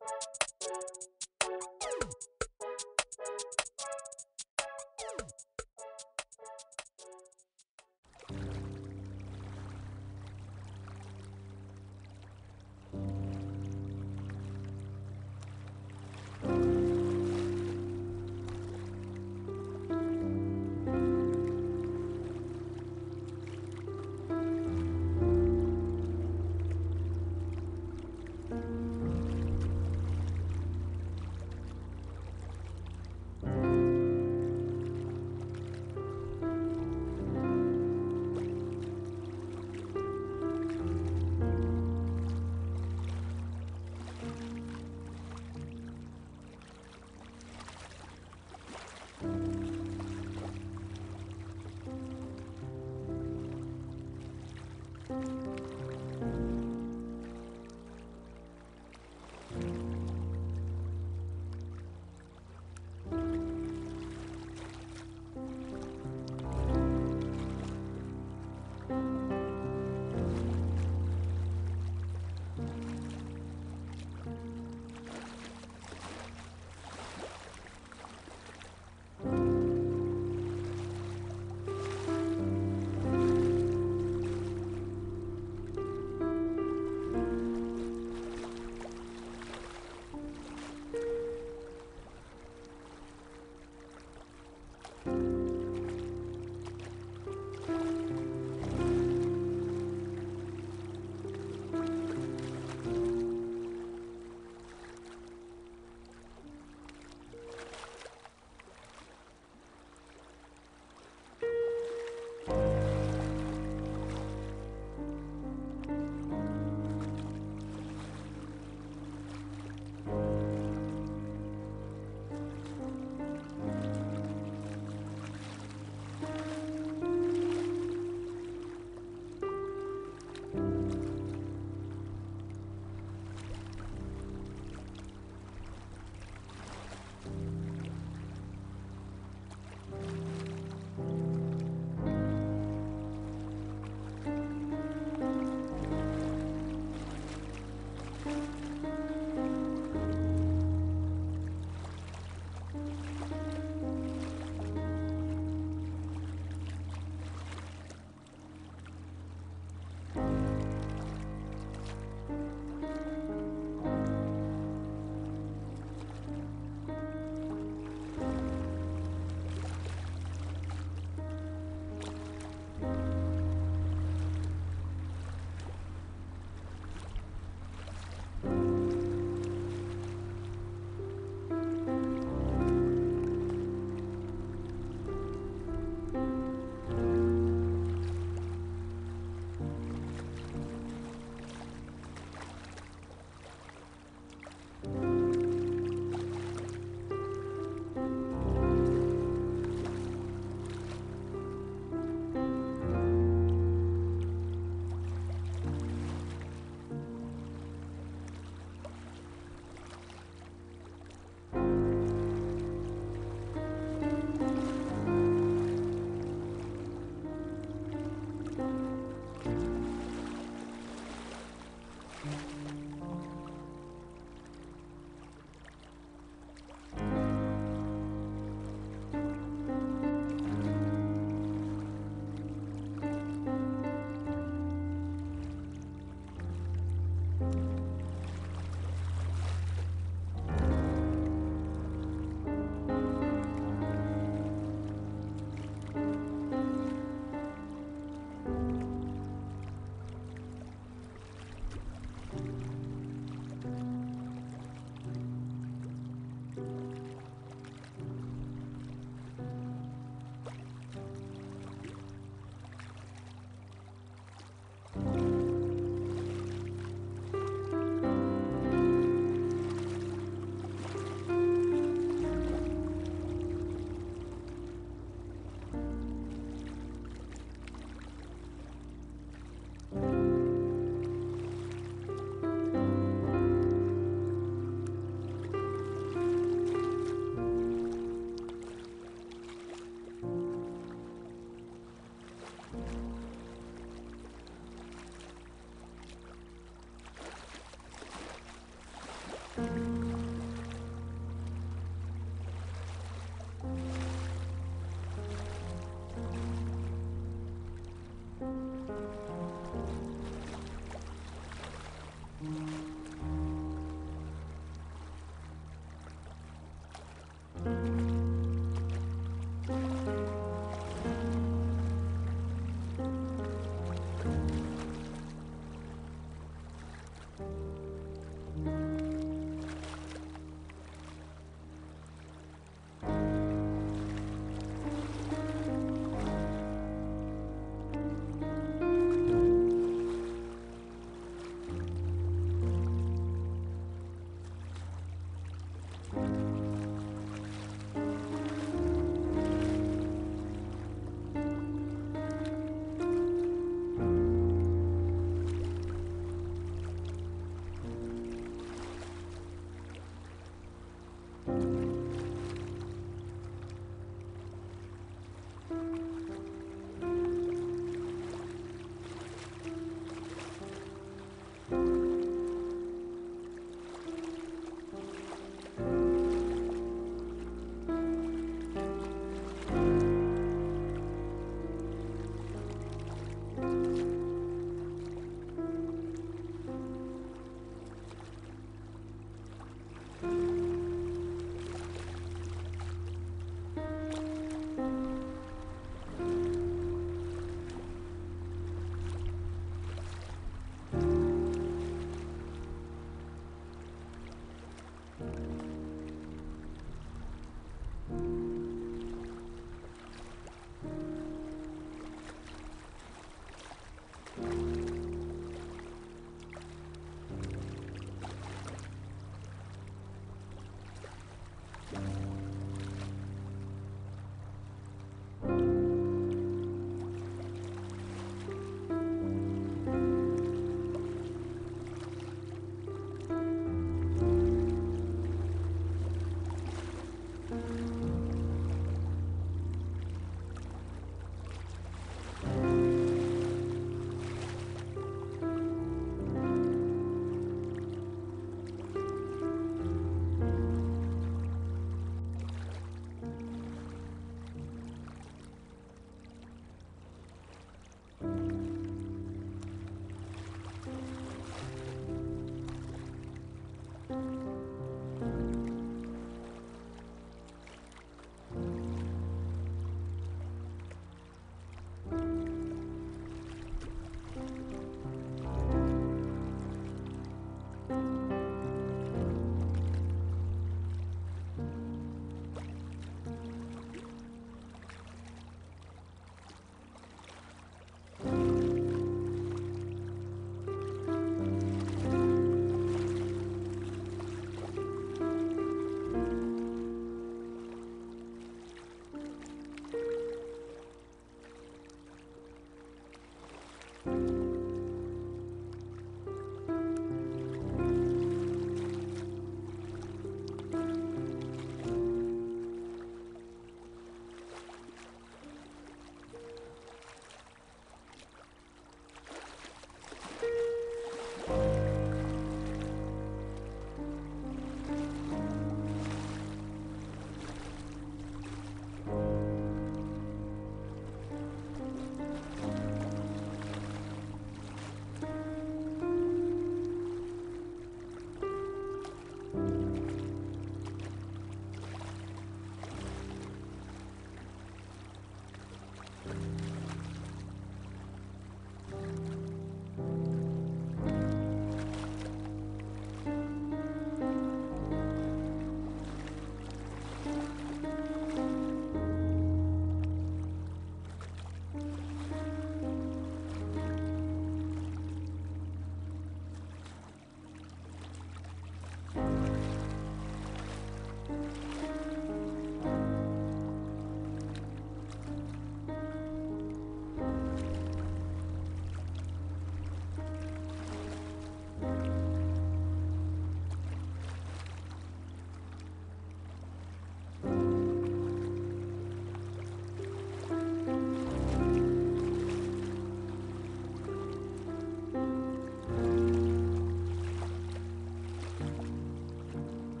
you